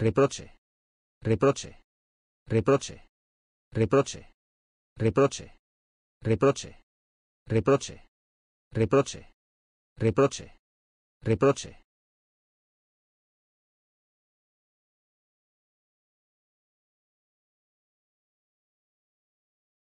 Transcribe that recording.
reproche, reproche, reproche, reproche, reproche, reproche, reproche, reproche, reproche, reproche,